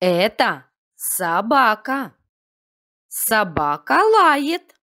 Это собака. Собака лает.